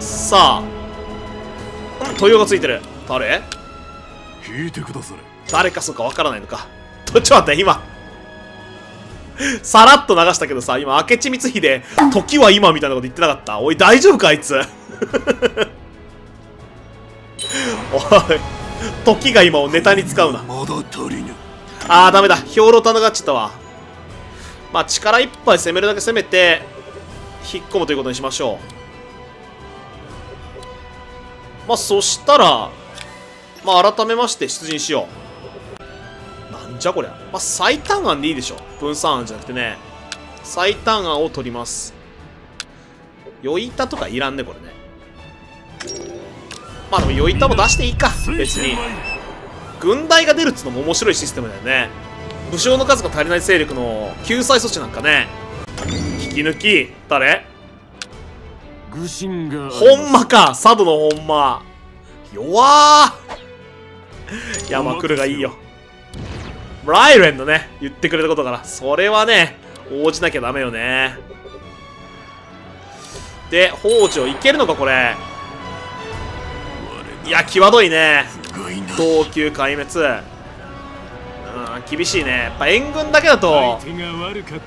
さあうん豊がついてる。誰？引いてくだされ。誰かそうかわからないのか。ちょっと待って今。さらっと流したけどさ今明智光秀時は今みたいなこと言ってなかった。おい大丈夫かあいつ。おい時が今をネタに使うな。まだ足りぬ。あーダメだ。兵糧棚がっちゃったわ。まあ力いっぱい攻めるだけ攻めて引っ込むということにしましょうまあそしたらまあ改めまして出陣しよう。なんじゃこりゃ。まあ最短案でいいでしょ分散案じゃなくてね。最短案を取ります。余板とかいらんねこれね。まあでも余板も出していいか。別に。軍隊が出るっつうのも面白いシステムだよね。武将の数が足りない勢力の救済措置なんかね。引き抜き。誰？ほんまか。佐渡のほんま。弱ー。山来るがいいよ。ライレンのね言ってくれたことから。それはね応じなきゃダメよね。で北条いけるのかこれ。いや際どいね。等級壊滅。うん厳しいね。やっぱ援軍だけだと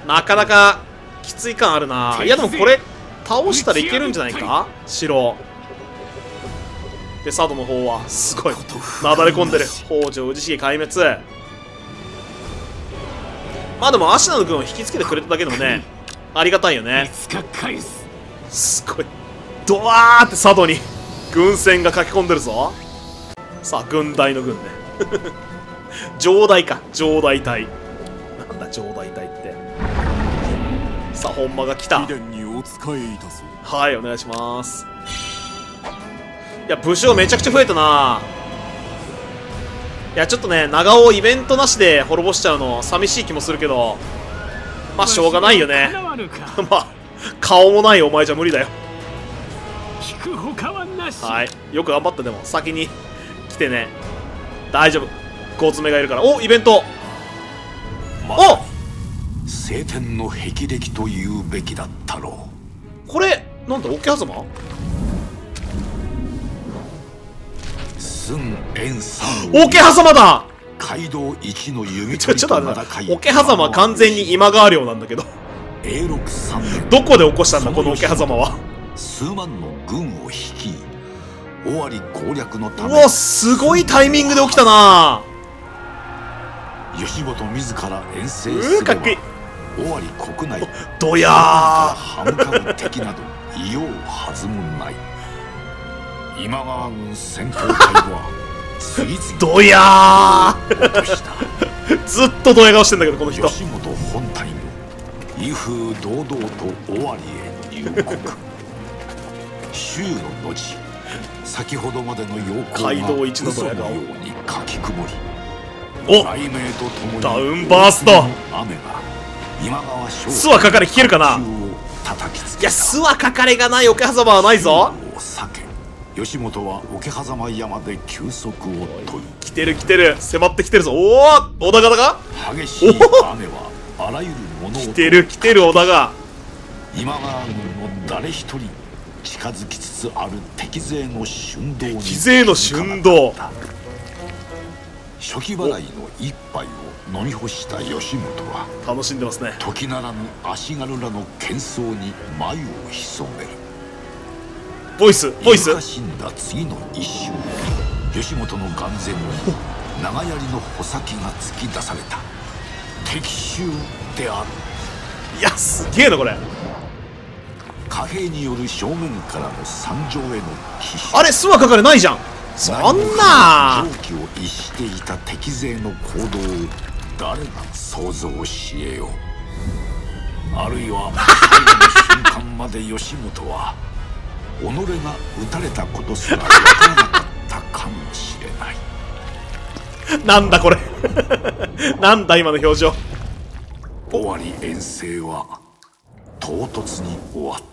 なかなかきつい感あるな。いやでもこれ倒したらいけるんじゃないか？城で佐渡の方はすごい。なだれ込んでる。北条氏重壊滅。まあでも芦名の軍を引きつけてくれただけでもねありがたいよね。すごい。ドワーって佐渡に軍船が駆け込んでるぞ。さあ軍隊の軍ね。上代か。上代隊なんだ上代隊って。さあ本間が来た。お仕えいたそうはいお願いします。いや武将めちゃくちゃ増えたな。いやちょっとね長尾イベントなしで滅ぼしちゃうの寂しい気もするけど。まあしょうがないよね。まあ顔もないお前じゃ無理だよ。はなし。はい。よく頑張った。でも先に来てね。大丈夫。小詰めがいるから。おイベント。お！晴天の霹靂と言うべきだったろこれなんだ桶狭間？桶狭間だ！街道一の弓ちょちょっと名待って桶狭間完全に今川領なんだけど。どこで起こしたんだこの桶狭間は？数万の軍を率い尾張攻略のため。うわすごいタイミングで起きたな。吉本自ら遠征うすればーかっこいい尾張国内。ドヤからー歯向かう敵などいようはずもない。今川軍先行隊は次々ドヤ落とした。ーずっとドヤ顔してんだけどこの人。吉本本体も威風堂々と尾張へ入国。週の後先ほどまでの陽光街道一のドヤ顔。嘘のようにかき曇り。お雷鳴とともにダウンバースト。雨が今川将巣はかかれ聞けるかな？いや巣はかかれがない桶狭間はないぞ。吉本は桶狭間山で休息を取来てる来てる。迫ってきてるぞ。おお織田方がり激しい雨はあらゆるものを来てる来てる織田が。今川軍の誰一人近づきつつある敵勢の春動に敵勢の春動初期払いの一杯を飲み干した吉本は楽しんでますね。時ならぬ足軽らの喧騒に眉を潜める。ボイスボイス。いかしんだ次の一瞬吉本の眼前に長槍の穂先が突き出された。敵襲である。いやすげえなこれ。貨幣による正面からの参上へのあれ巣はかかれないじゃんそんな。常軌を逸していた敵勢の行動を誰が想像し得ようあるいは最後の瞬間まで吉本は己が撃たれたことすら分からなかったかもしれないなんだこれ。なんだ今の表情。尾張遠征は唐突に終わった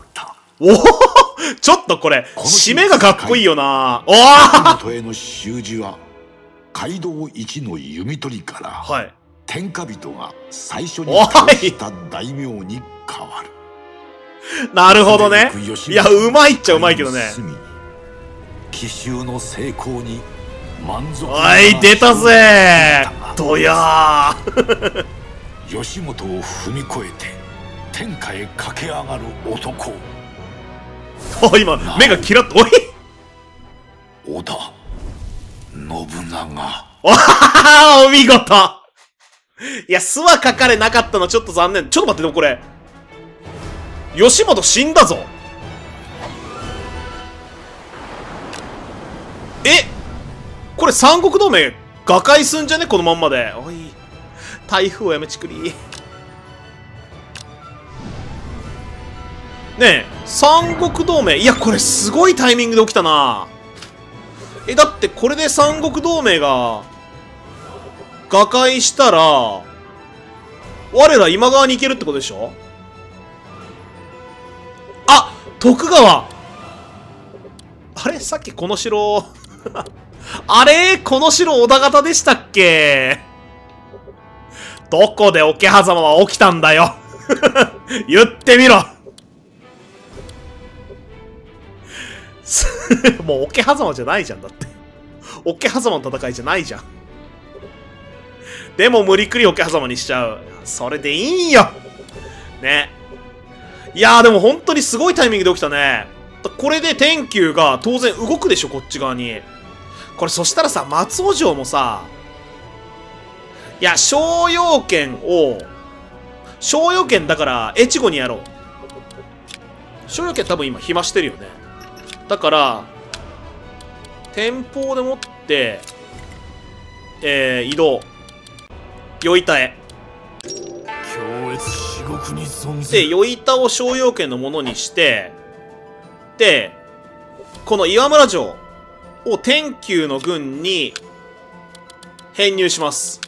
おお ちょっとこれ締めがかっこいいよな。おおへの習字は街道一の弓取りからはい。天下人が最初に倒した大名に変わる。なるほどね。いや、うまいっちゃうまいけどね。奇襲の成功に満足おい、出たぜ。どやー。吉本を踏み越えて天下へ駆け上がる男お今目がキラッとおい織田信長おお見事いや、巣は書かれなかったのちょっと残念。ちょっと待って、でもこれ。吉本死んだぞ。えこれ三国同盟、瓦解すんじゃね？このまんまで。おい。台風をやめちくり。ねえ、三国同盟。いや、これすごいタイミングで起きたな。え、だってこれで三国同盟が、瓦解したら、我ら今川に行けるってことでしょ？あ徳川。あれ？さっきこの城。あれ？この城織田方でしたっけ？どこで桶狭間は起きたんだよ。言ってみろ。もう桶狭間じゃないじゃんだって。桶狭間の戦いじゃないじゃん。でも無理くり桶狭間にしちゃう。それでいいよね。いやーでも本当にすごいタイミングで起きたね。これで天球が当然動くでしょ、こっち側に。これそしたらさ、松尾城もさ、いや、商用権を、商用権だから越後にやろう。商用権多分今暇してるよね。だから、天保でもって、えー、移動。酔板へ。で、酔板を商用権のものにして、で、この岩村城を天球の軍に編入します。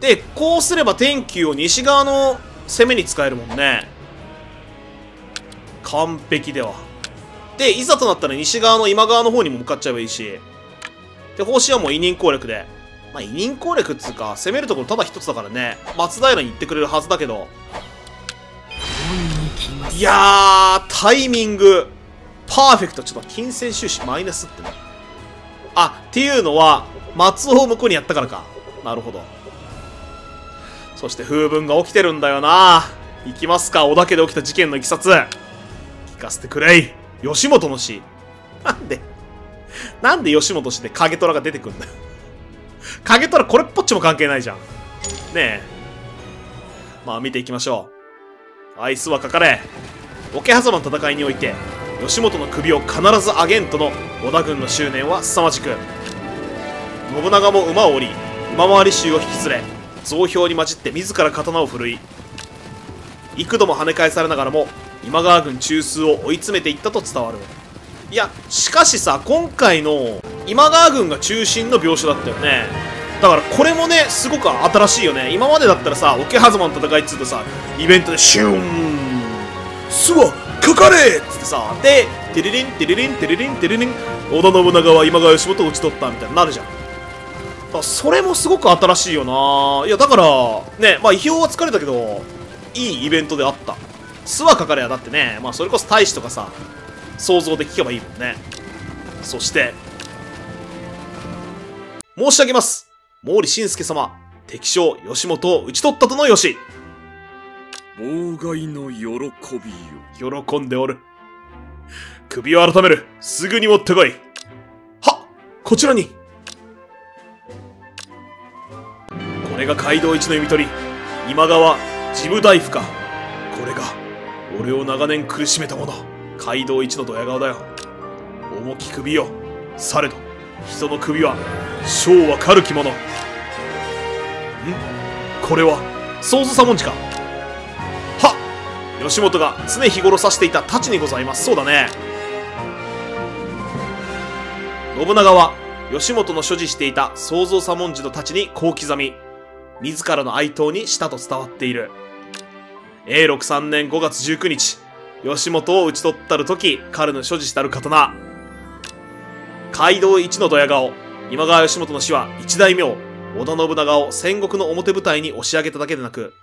で、こうすれば天球を西側の攻めに使えるもんね。完璧では。で、いざとなったら西側の今側の方にも向かっちゃえばいいし。で、方針はもう委任攻略で。まあ、委任攻略っつうか、攻めるところただ一つだからね。松平に行ってくれるはずだけど。いやー、タイミング。パーフェクト。ちょっと金銭収支マイナスってね。あ、っていうのは、松尾を向こうにやったからか。なるほど。そして風文が起きてるんだよな。行きますか、小田家で起きた事件のいきさつ。聞かせてくれい。吉本の死。なんで？なんで吉本氏で影虎が出てくんだ？よ。影虎これっぽっちも関係ないじゃん。ねえ。まあ見ていきましょう。アイスは書かれ。桶狭間の戦いにおいて、吉本の首を必ずあげんとの織田軍の執念は凄まじく。信長も馬を降り、馬回り衆を引き連れ、増票に混じって自ら刀を振るい、幾度も跳ね返されながらも今川軍中枢を追い詰めていったと伝わる。いやしかしさ今回の今川軍が中心の描写だったよね。だからこれもねすごく新しいよね。今までだったらさ桶狭間の戦いっつうとさイベントでシューン巣はかかれっつってさでテレリンテレリンテレリンテレリン織田信長は今川義元を討ち取ったみたいになるじゃん。それもすごく新しいよな。いやだからねまあ意表は疲れたけどいいイベントであった。巣はかかれやだってね、まあそれこそ大使とかさ、想像で聞けばいいもんね。そして、申し上げます毛利晋介様、敵将吉本を討ち取ったとのよし。妨害の喜びよ。喜んでおる。首を改める。すぐに持ってこい。はこちらに。これが街道一の読み取り。今川、事務大夫か。これが、俺を長年苦しめた者街道一のドヤ顔だよ。重き首よ。されど人の首は小は狩るき者ん？これは創造左文字か？はっ！吉本が常日頃指していた太刀にございます。そうだね。信長は吉本の所持していた創造左文字の太刀にこう刻み自らの哀悼にしたと伝わっている。永禄3年5月19日、吉本を討ち取ったる時、彼の所持したる刀。街道一のドヤ顔、今川義元の死は一大名、織田信長を戦国の表舞台に押し上げただけでなく、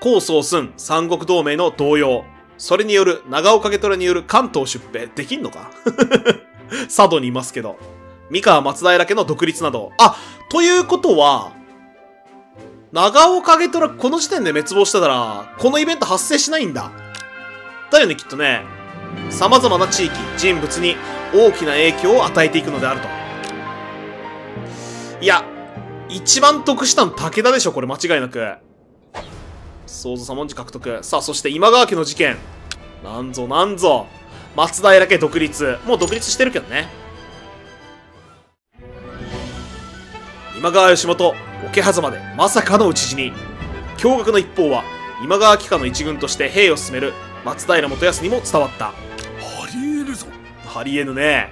高宗寸三国同盟の同様、それによる長岡家虎による関東出兵、できんのか？佐渡にいますけど。三河松平家の独立など。あ、ということは、長岡家虎この時点で滅亡してたら、このイベント発生しないんだ。だよね、きっとね。様々な地域、人物に大きな影響を与えていくのであると。いや、一番得したの武田でしょ、これ間違いなく。創造左文字獲得。さあ、そして今川家の事件。なんぞなんぞ。松平家独立。もう独立してるけどね。今川義元、桶狭間でまさかの討ち死に。驚愕の一方は、今川家下の一軍として兵を進める松平元康にも伝わった。ありえるぞありえぬね。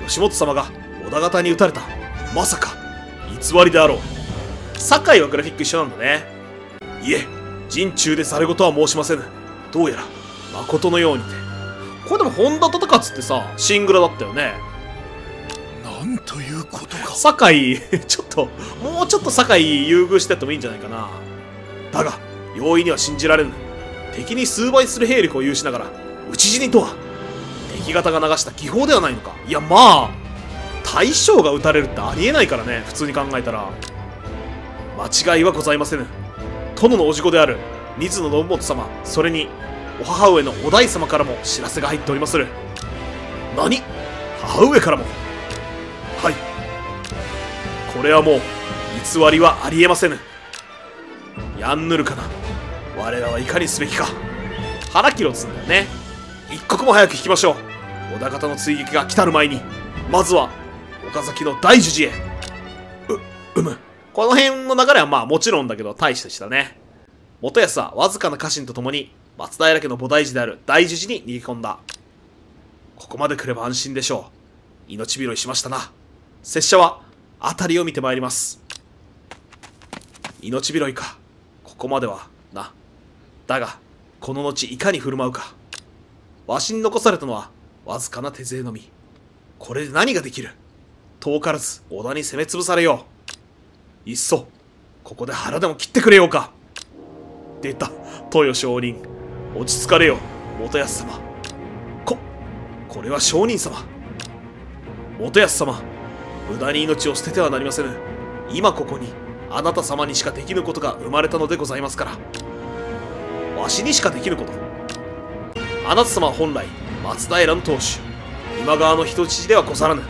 義元様が織田方に撃たれた。まさか、偽りであろう。堺はグラフィック一緒なんだね。いえ、陣中でされ事は申しませぬ。どうやら、誠のようにて。これでも本田忠勝ってさ、シングラだったよね。ことか堺、ちょっと、もうちょっと堺優遇してやってもいいんじゃないかな。だが、容易には信じられぬ。敵に数倍する兵力を有しながら、討ち死にとは、敵方が流した気泡ではないのか。いや、まあ、大将が撃たれるってありえないからね、普通に考えたら。間違いはございませぬ。殿のおじ子である、水野信元様、それに、お母上のお大様からも知らせが入っておりまする。何？母上からもはい。これはもう、偽りはありえませぬ。やんぬるかな。我らはいかにすべきか。腹切ろうつんだよね。一刻も早く引きましょう。織田方の追撃が来たる前に、まずは、岡崎の大樹寺へ。う、うむ。この辺の流れはまあもちろんだけど大してしたね。元康はわずかな家臣と共に松平家の菩提寺である大樹寺に逃げ込んだ。ここまで来れば安心でしょう。命拾いしましたな。拙者は辺りを見てまいります。命拾いか。ここまでは、な。だが、この後いかに振る舞うか。わしに残されたのは、わずかな手勢のみ。これで何ができる遠からず、織田に攻め潰されよう。いっそ、ここで腹でも切ってくれようか。出た、豊商人。落ち着かれよ、元康様。こ、これは商人様。元康様、無駄に命を捨ててはなりませぬ。今ここに、あなた様にしかできぬことが生まれたのでございますから。わしにしかできぬこと。あなた様は本来、松平の当主。今川の人質ではござらぬ。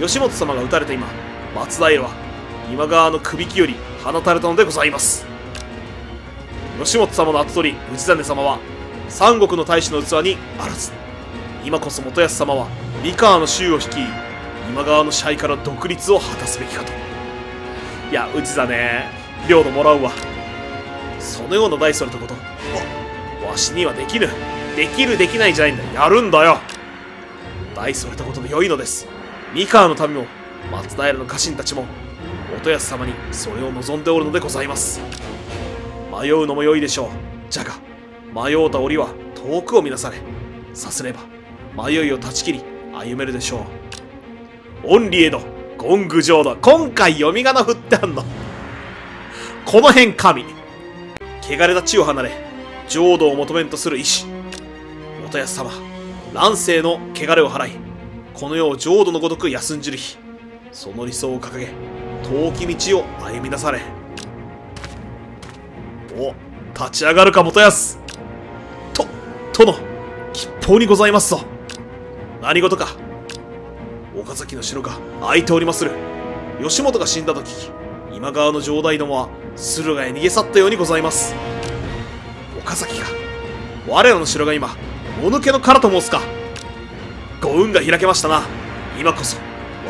吉本様が撃たれた今、松平は、今川の首輝より放たれたのでございます。吉本様の後取り、氏真様は、三国の大使の器にあらず。今こそ元康様は、三河の州を率い、今川の支配から独立を果たすべきかと。いや、氏真、領土もらうわ。そのような大それたこと、わ、わしにはできぬ。できるできないじゃないんだ。やるんだよ。大それたことで良いのです。三河の民も、松平の家臣たちも、元康様にそれを望んでおるのでございます。迷うのも良いでしょう。じゃが、迷うた折は遠くを見なされ。さすれば、迷いを断ち切り、歩めるでしょう。オンリエド、ゴング浄土。今回読み仮名振ってあんの。この辺神。汚れた地を離れ、浄土を求めんとする意志。元康様、乱世の汚れを払い、この世を浄土のごとく休んじる日。その理想を掲げ、遠き道を歩み出され。お、立ち上がるか元康。と、殿、吉報にございますぞ。何事か。岡崎の城が開いておりまする。吉本が死んだと聞き、今川の城代どもは駿河へ逃げ去ったようにございます。岡崎か。我らの城が今、もぬけの殻と申すか。ご運が開けましたな。今こそ、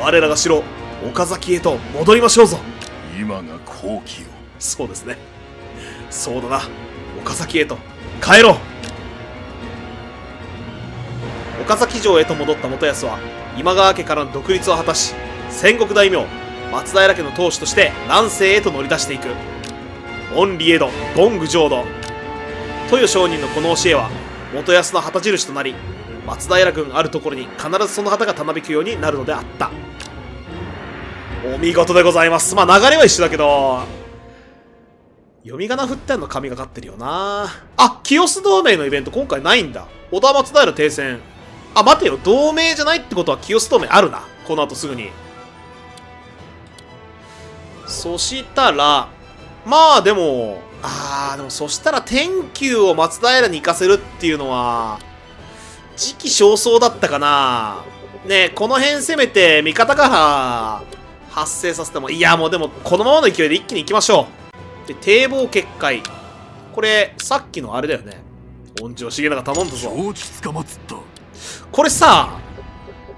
我らが城、岡崎へと戻りましょうぞ。今が好機よそうですね。そうだな。岡崎へと帰ろう岡崎城へと戻った元康は今川家からの独立を果たし戦国大名松平家の当主として乱世へと乗り出していく。オンリエドゴング浄土。豊商人のこの教えは元康の旗印となり松平軍あるところに必ずその旗がたなびくようになるのであった。お見事でございます。まあ流れは一緒だけど読み仮名振ってんの神がかってるよな。あ、清須同盟のイベント今回ないんだ。小田松平停戦。あ、待てよ。同盟じゃないってことは清須同盟あるな。この後すぐに。そしたら、まあでも、あー、でもそしたら天球を松平に行かせるっていうのは、時期尚早だったかなねこの辺攻めて味方から発生させても、いやもうでもこのままの勢いで一気に行きましょう。で、堤防決壊。これ、さっきのあれだよね。恩城重長頼んだぞ。承知つかまつったこれさ、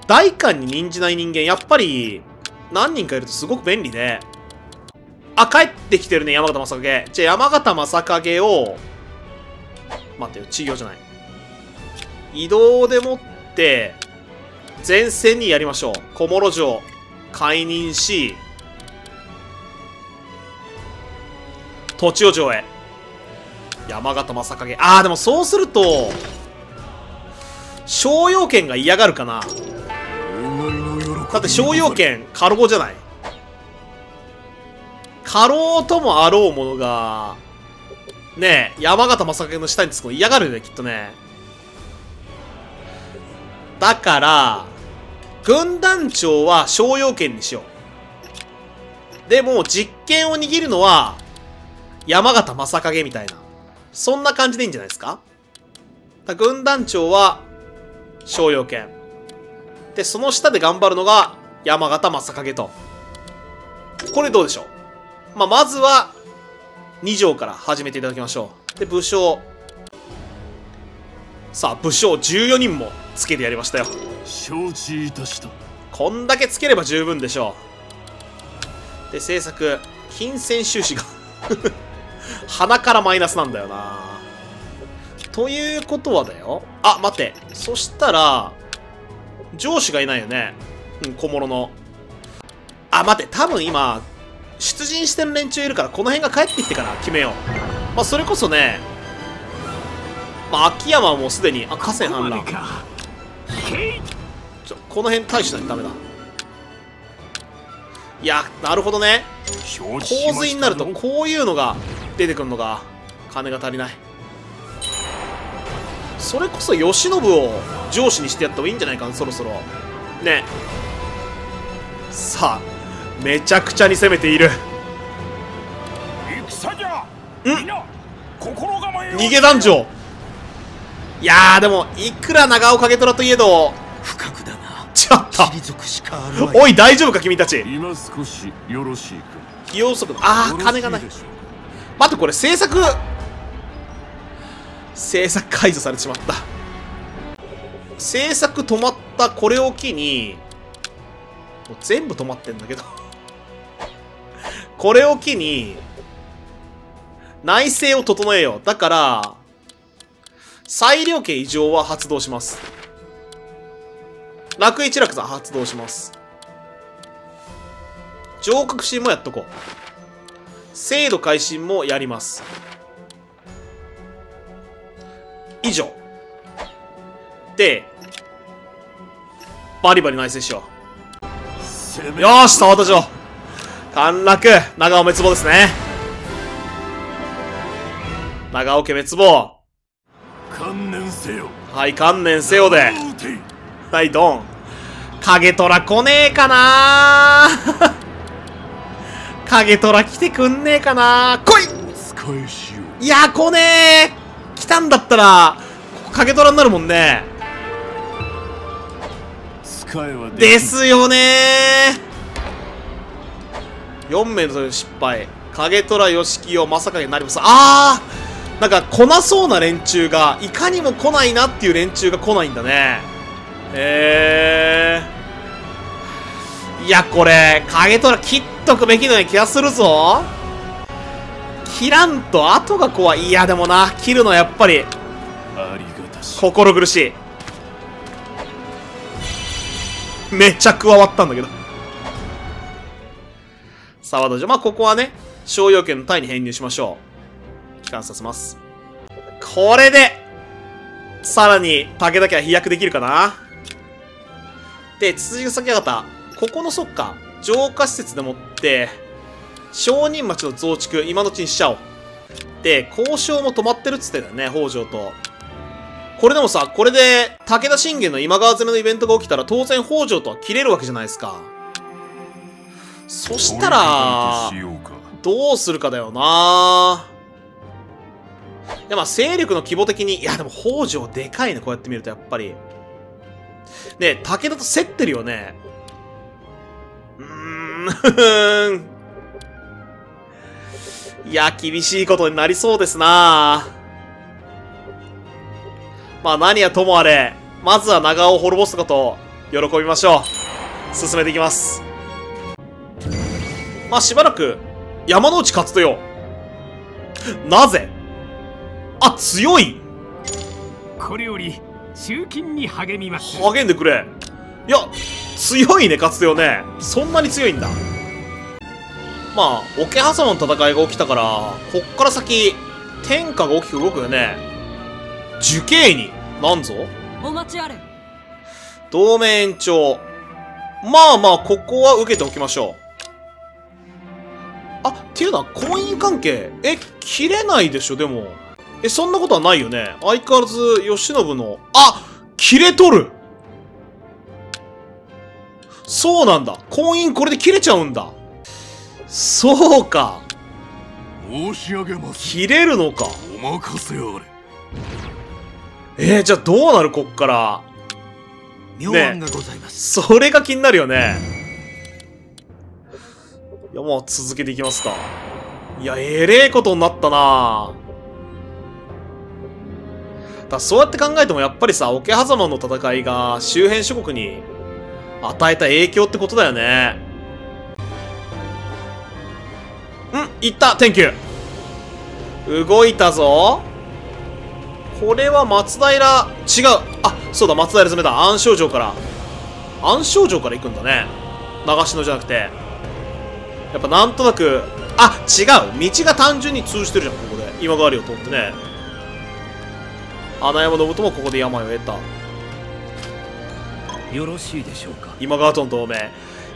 大官に任じない人間、やっぱり、何人かいるとすごく便利で。あ、帰ってきてるね、山形正景。じゃあ、山形正景を、待ってよ、治療じゃない。移動でもって、前線にやりましょう。小諸城、解任し、土地尾城へ。山形正景。あー、でもそうすると、商用権が嫌がるかな。だって商用権過労じゃない？過労ともあろうものがねえ山形正景の下につくの嫌がるよねきっとね。だから軍団長は商用権にしよう。でも実権を握るのは山形正景みたいな。そんな感じでいいんじゃないですか？だ軍団長は商用権。で、その下で頑張るのが山形正景と。これどうでしょう？まあ、まずは、2条から始めていただきましょう。で、武将。さあ、武将14人もつけてやりましたよ。承知いたしたこんだけつければ十分でしょう。で、政策。金銭収支が 鼻からマイナスなんだよなということはだよ。あ、待って。そしたら、上司がいないよね。うん、小諸の。あ、待って。多分今、出陣してる連中いるから、この辺が帰ってきてから決めよう。まあ、それこそね、まあ、秋山はもうすでに、あ、河川氾濫。ちょ、この辺対処しないとダメだ。いや、なるほどね。洪水になるとこういうのが出てくるのが金が足りないそれこそ慶喜を上司にしてやった方がいいんじゃないかなそろそろ。ね。さあめちゃくちゃに攻めている。戦じゃ。ん。みんな心構えを。逃げ男女。いやーでもいくら長尾影虎といえど不覚だな。ちょっと。退くしかあるわおい大丈夫か君たち。今少しよろしいか。費用不足ああ金がない。待ってこれ制作制作解除されてしまった。制作止まったこれを機にもう全部止まってんだけど。これを機に内政を整えよう。だから裁量権異常は発動します。楽一楽座発動します。上革新もやっとこう。制度改新もやります。バリバリ内政しよ攻めう。よーし、沢田城。陥落。長尾滅亡ですね。長尾家滅亡。観念せよはい、観念せよで。はい、ドン。影虎来ねえかな 影虎来てくんねえかな来いいやー、来ねー来たんだったら、ここ影虎になるもんね。使えはですよねー !4 名の失敗。影虎、吉清、正影、成政。あーなんか来なそうな連中が、いかにも来ないなっていう連中が来ないんだね。へー。いや、これ、影虎切っとくべきのような気がするぞ。切らんと後が怖い。いや、でもな、切るのはやっぱり、心苦しい。めちゃ加わったんだけど。沢田城。まあ、ここはね、商用権のタイに編入しましょう。帰還させます。これで、さらに、武田家は飛躍できるかなで、続き先方。ここのそっか、浄化施設でもって、商人町の増築、今のうちにしちゃおう。で、交渉も止まってるっつってたよね、北条と。これでもさ、これで、武田信玄の今川攻めのイベントが起きたら、当然北条とは切れるわけじゃないですか。そしたらどうするかだよないや、まあ、勢力の規模的に、いや、でも北条でかいね、こうやって見ると、やっぱり。ね武田と競ってるよね。うーん。いや、厳しいことになりそうですなまあ、何はともあれ、まずは長尾を滅ぼすことを喜びましょう。進めていきます。まあ、しばらく、山之内勝つとよ。なぜあ、強い？これより集金に励みます励んでくれ。いや、強いね、かつてよね。そんなに強いんだ。まあ、桶狭間の戦いが起きたから、こっから先、天下が大きく動くよね。受刑に、なんぞ？お待ちあれ同盟延長。まあまあ、ここは受けておきましょう。あ、っていうのは、婚姻関係？え、切れないでしょ、でも。え、そんなことはないよね。相変わらず、慶喜の、あ切れとるそうなんだ。婚姻これで切れちゃうんだ。そうか。申し上げます切れるのか。お任せあれえー、じゃあどうなるこっから？妙案がございます、それが気になるよね。いや、もう続けていきますか。いや、えれえことになったなだそうやって考えてもやっぱりさ、桶狭間の戦いが周辺諸国に与えた影響ってことだよね。ん行った天球動いたぞこれは松平、違うあ、そうだ、松平攻めだ。暗礁城から。暗礁城から行くんだね。長篠じゃなくて。やっぱなんとなく、あ、違う道が単純に通じてるじゃん、ここで。今川領を通ってね。穴山信人もここで病を得た。よろしいでしょうか今川との同盟。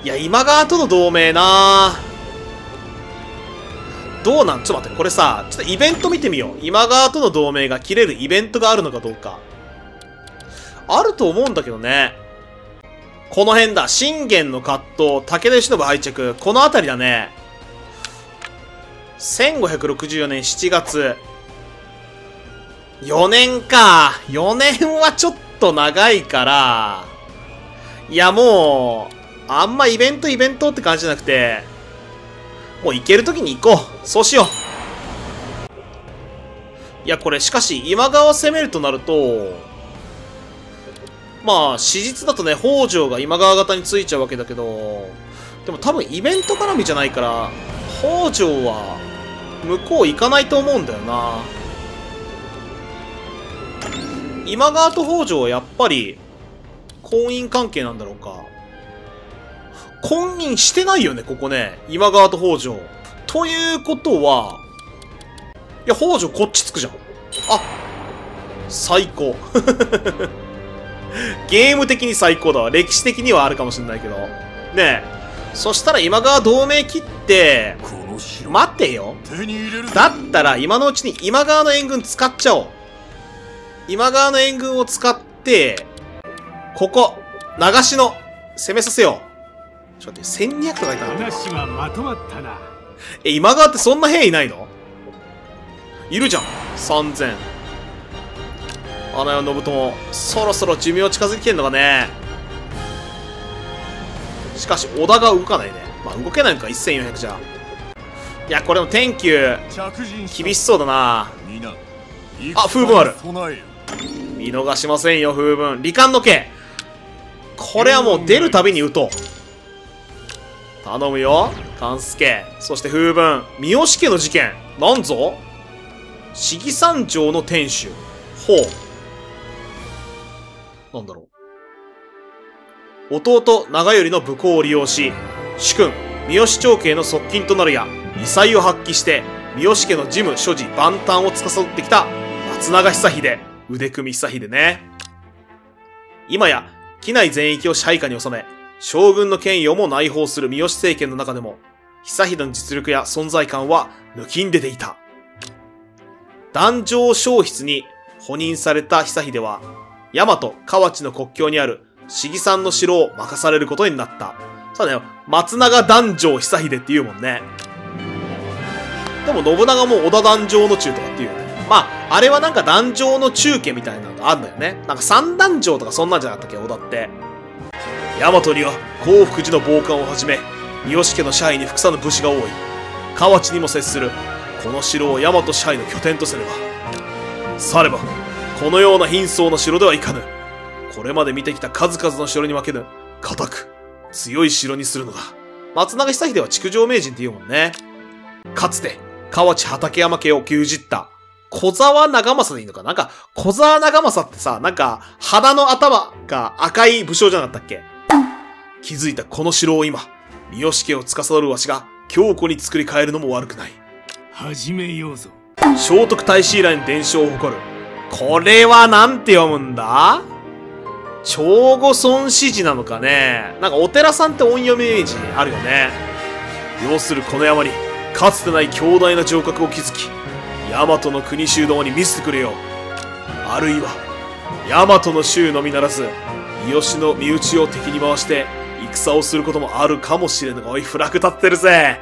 いや、今川との同盟などうなん？ちょっと待って、これさ、ちょっとイベント見てみよう。今川との同盟が切れるイベントがあるのかどうか。あると思うんだけどね。この辺だ。信玄の葛藤、武田義信敗着。この辺りだね。1564年7月。4年か。4年はちょっと長いから。いや、もう、あんまイベントイベントって感じじゃなくて、もう行ける時に行こう。そうしよう。いや、これしかし、今川攻めるとなると、まあ、史実だとね、北条が今川型についちゃうわけだけど、でも多分イベント絡みじゃないから、北条は、向こう行かないと思うんだよな。今川と北条はやっぱり、婚姻関係なんだろうか。婚姻してないよね、ここね。今川と北条。ということは、いや、北条こっちつくじゃん。あ、最高。ゲーム的に最高だわ。歴史的にはあるかもしれないけど。ねえ。そしたら今川同盟切って、待てよ。だったら今のうちに今川の援軍使っちゃおう。今川の援軍を使って、ここ、長篠、攻めさせよう。ちょっと待って、1200とか書いてある。話はまとまったなえ、今川ってそんな兵いないの？いるじゃん。3000。穴山信友、そろそろ寿命近づいてきてんのかね？しかし、織田が動かないね。まあ、動けないのか、1400じゃ。いや、これも天球、厳しそうだな。皆あ風文ある見逃しませんよ、風文。罹患の刑。これはもう出るたびに撃とう。頼むよ、勘助。そして風文。三好家の事件。なんぞ？四季山城の天守。ほう。なんだろう。弟、長頼の武功を利用し、主君、三好長家の側近となるや、異彩を発揮して、三好家の事務、所持、万端を司ってきた、松永久秀、腕組み久秀ね。今や、機内全域を支配下に収め、将軍の権威をも内包する三好政権の中でも、久秀の実力や存在感は抜きんでていた。壇上消失に捕任された久秀は、大和河内の国境にある市議山の城を任されることになった。そうだよ。松永壇上久秀って言うもんね。でも信長も織田壇上の中とかっていうよね。まあ、あれはなんか壇上の中家みたいなのがあるんだよね。なんか三壇上とかそんなんじゃなかったっけ、織田って。大和には幸福寺の暴漢をはじめ、三好家の支配に服さぬ武士が多い。河内にも接する、この城を大和支配の拠点とすれば。されば、このような貧相な城ではいかぬ。これまで見てきた数々の城に負けぬ、固く、強い城にするのだ。松永久秀は築城名人って言うもんね。かつて、河内畠山家を牛耳った、小沢長政でいいのかなんか、小沢長政ってさ、なんか、肌の頭が赤い武将じゃなかったっけ？気づいたこの城を今、三好家を司るわしが、強固に作り変えるのも悪くない。始めようぞ聖徳太子以来の伝承を誇る。これはなんて読むんだ？長後孫子寺なのかね？なんかお寺さんって音読みイメージあるよね。要するこの山に、かつてない強大な城郭を築き、大和の国衆どもに見せてくれよ。あるいは、大和の衆のみならず、三好の身内を敵に回して、戦をすることもあるかもしれぬが、おい、フラグ立ってるぜ。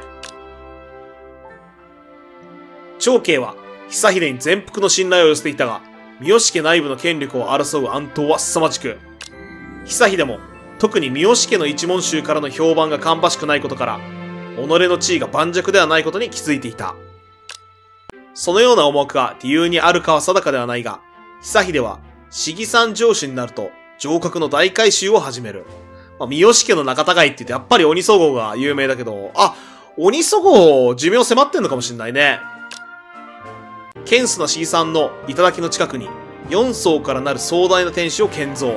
長慶は、久秀に全幅の信頼を寄せていたが、三好家内部の権力を争う暗闘は凄まじく、久秀も、特に三好家の一門衆からの評判が芳しくないことから、己の地位が盤石ではないことに気づいていた。そのような思惑が理由にあるかは定かではないが、久秀は、市議山城主になると、城郭の大改修を始める。まあ、三好家の仲違いって言ってやっぱり鬼祖号が有名だけど、あ、鬼祖号寿命迫ってんのかもしんないね。ケンスな市議山の頂の近くに、4層からなる壮大な天守を建造。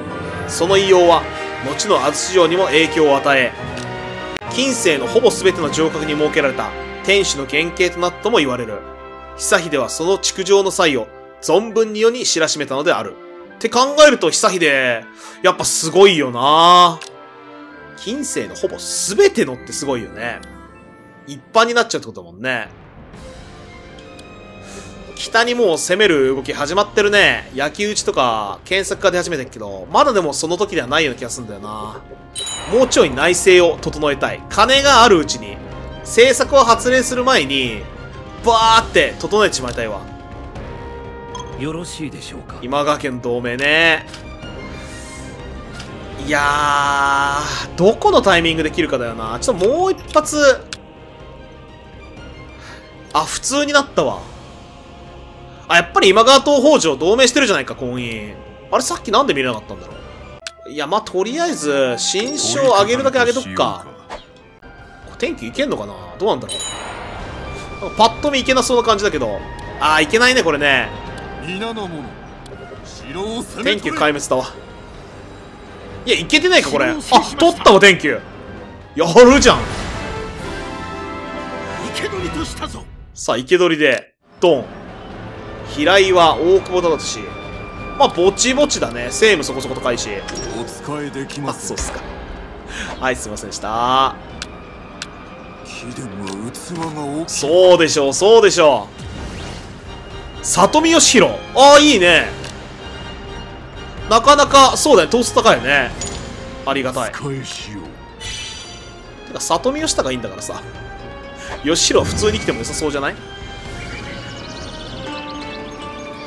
その異様は、後の安土城にも影響を与え、近世のほぼ全ての城郭に設けられた天守の原型となったとも言われる。久秀はその築城の際を存分に世に知らしめたのである。って考えると久秀、やっぱすごいよなぁ近世のほぼ全てのってすごいよね。一般になっちゃうってことだもんね。北にもう攻める動き始まってるね。焼き打ちとか検索が出始めてるけど、まだでもその時ではないような気がするんだよな。もうちょい内政を整えたい。金があるうちに、政策を発令する前に、バーって整えてしまいたいわ。よろしいでしょうか今川家の同盟ね。いやー、どこのタイミングで切るかだよな。ちょっともう一発。あ、普通になったわ。あ、やっぱり今川東北条同盟してるじゃないか、婚姻。あれさっきなんで見れなかったんだろう。いや、まあ、とりあえず、新章上げるだけ上げとくか。天気いけんのかな？どうなんだろう。パッと見いけなそうな感じだけど。あー、いけないね、これね。皆の者天球取れ壊滅だわ。いや、いけてないか、これ。あ取ったわ、天球。やるじゃん。生け捕りとしたぞさあ、生け捕りで、ドン。平井は大久保忠志。まあ、ぼちぼちだね。政務そこそこ高いし。お使いできあ、ますそうっすか。はい、すいませんでした。貴殿は器が大きいそうでしょう、そうでしょう。里見義弘。ああ、いいね。なかなか、そうだね、トースト高いよね。ありがたい。使いしようてか、里見義孝がいいんだからさ。義弘は普通に来ても良さそうじゃない？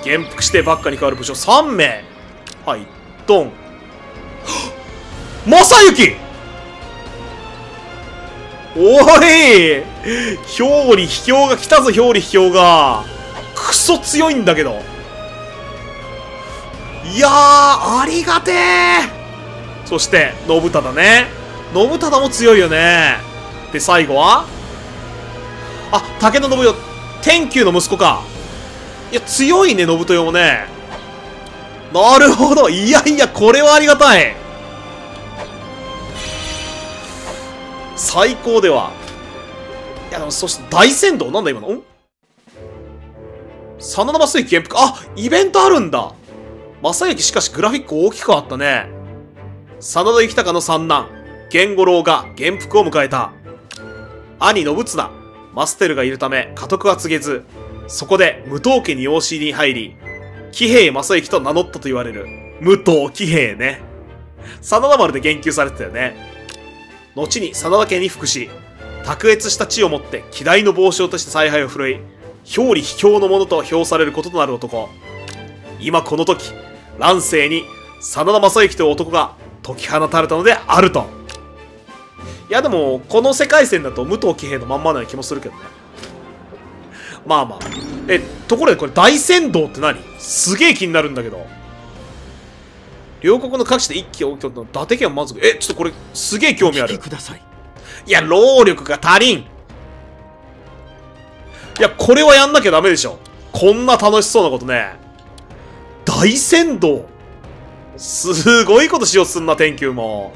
元服してばっかに変わる武将3名はい、ドン。正幸おい表裏秘境が来たぞ、表裏秘境が。クソ強いんだけど。いやー、ありがてえそして、信忠ね。信忠も強いよね。で、最後は？あ、武田信代、天球の息子か。いや、強いね、信豊もね。なるほど。いやいや、これはありがたい。最高では。いや、でも、そして大仙道なんだ今の？ん？真田正幸元服。あ、イベントあるんだ。正幸しかしグラフィック大きく変わったね。真田幸隆の三男、源五郎が元服を迎えた。兄信綱、マステルがいるため家督は告げず、そこで武藤家に養子に入り、騎兵正幸と名乗ったと言われる、武藤騎兵ね。真田丸で言及されてたよね。後に真田家に服し、卓越した地をもって希代の帽子として采配を振るい、表裏卑怯のものと評されることとなる男。今この時、乱世に真田正幸という男が解き放たれたのであると。いやでも、この世界線だと武藤騎兵のまんまな気もするけどね。まあまあ。え、ところでこれ大仙道って何？すげえ気になるんだけど。両国の各地で一気が起きたの伊達家はまず、え、ちょっとこれすげえ興味ある。くださいいや、労力が足りん。いや、これはやんなきゃダメでしょ。こんな楽しそうなことね。大仙道。すごいことしようすんな、天球も。